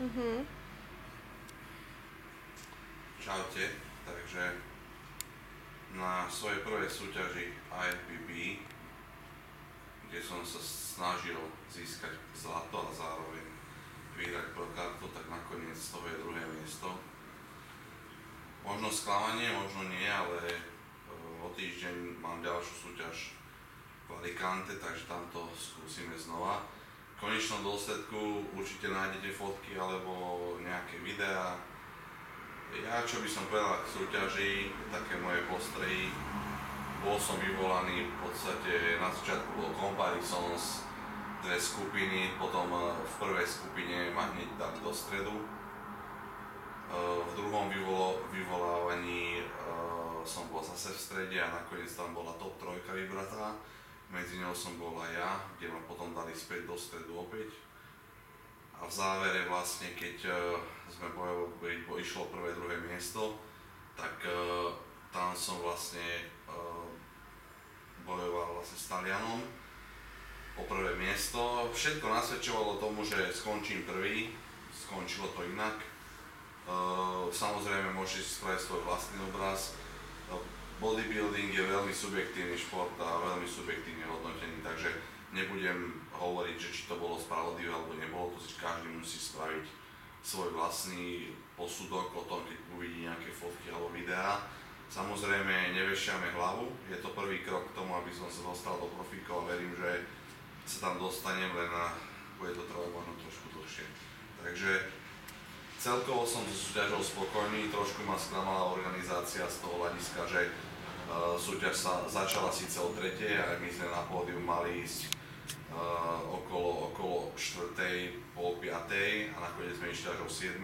Mhm. Čaute, takže na svojej prvej súťaži IFBB, kde som sa snažil získať zlato a zároveň vyhrať pro kartu, tak nakoniec to je druhé miesto. Možno sklamanie, možno nie, ale e, o týždeň mám ďalšiu súťaž v Alicante, takže tam to skúsime znova. Konečnom dôsledku určite nájdete fotky alebo nejaké videá, ja, čo by som povedal k súťaži, také moje postrehy, bol som vyvolaný v podstate, na začiatku bol comparisons, dve skupiny, potom eh, v prvej skupine ma hneď dali do stredu. Eh, v druhom vyvolo, vyvolávaní eh, som bol zase v strede a nakoniec tam bola top trojka vybratá. Medzi ňou som bol aj ja, kde ma potom dali späť do stredu opäť a v závere vlastne, keď uh, sme bojovali, bo išlo prvé, druhé miesto, tak uh, tam som vlastne uh, bojoval vlastne s Talianom o prvé miesto. Všetko nasvedčovalo tomu, že skončím prvý, skončilo to inak. Samozrejme môžete si spraviť svoj vlastný obraz. Bodybuilding je veľmi subjektívny šport a veľmi subjektívne hodnotený, takže nebudem hovoriť, že či to bolo spravodlivé alebo nebolo, to si každý musí spraviť svoj vlastný posudok o tom, keď uvidí nejaké fotky alebo videá. Samozrejme, nevešiame hlavu, je to prvý krok k tomu, aby som sa dostal do profíkov a verím, že sa tam dostanem, len a bude to trvať možno trošku dlhšie. Takže celkovo som so súťažou spokojný, trošku ma sklamala organizácia z toho hľadiska, že uh, súťaž sa začala síce o tretej, ale my sme na pódium mali ísť okolo, okolo 4. pol 5. a nakoniec sme išli až o 7.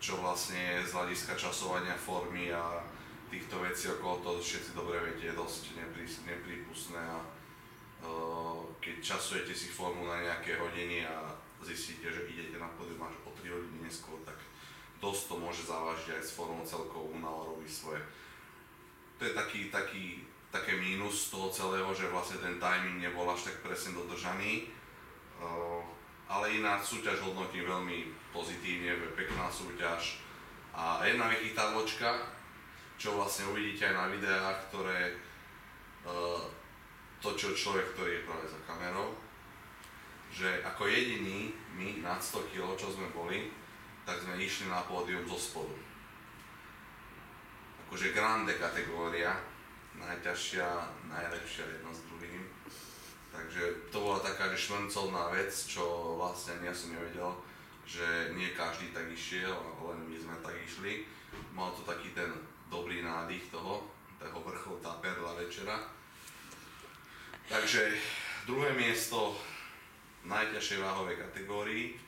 čo vlastne z hľadiska časovania formy a týchto vecí okolo toho všetci dobre viete, je dosť neprí, neprípustné a uh, keď časujete si formu na nejaké hodiny a zistíte, že idete na podium až o 3 hodiny neskôr, tak dosť to môže závažiť aj s formou celkovú unava robí svoje. To je taký, taký také mínus toho celého, že vlastne ten timing nebol až tak presne dodržaný. Ale iná súťaž hodnotím veľmi pozitívne, pekná súťaž. A jedna vychytadločka, čo vlastne uvidíte aj na videách, ktoré točil človek, ktorý je práve za kamerou, že ako jediný my nad 100 kg, čo sme boli, tak sme išli na pódium zo spodu. Akože grande kategória, najťažšia, najlepšia jedna s druhým. Takže to bola taká, že šmrncovná vec, čo vlastne ja som nevedel, že nie každý tak išiel, len my sme tak išli. Mal to taký ten dobrý nádych toho, toho vrchol, tá perla večera. Takže druhé miesto v najťažšej váhovej kategórii.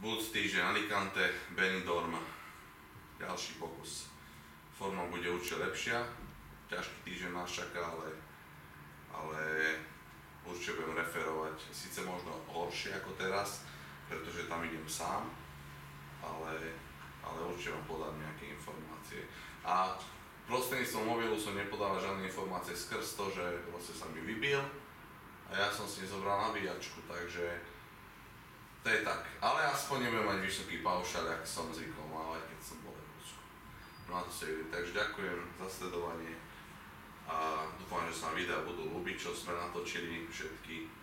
Budúci týždeň Alicante, Benidorm, ďalší pokus. Forma bude určite lepšia, ťažký týždeň nás čaká, ale, ale určite budem referovať, síce možno horšie ako teraz, pretože tam idem sám, ale, ale určite vám podám nejaké informácie. A prostredníctvom mobilu som nepodal žiadne informácie skrz to, že proste sa mi vybil a ja som si nezobral nabíjačku, takže to je tak. Ale aspoň nebudem mať vysoký paušal, ak som zvykol mávať, keď som bol v Rusku. No a to videli. Takže ďakujem za sledovanie a dúfam, že sa videa budú ľúbiť, čo sme natočili, všetky,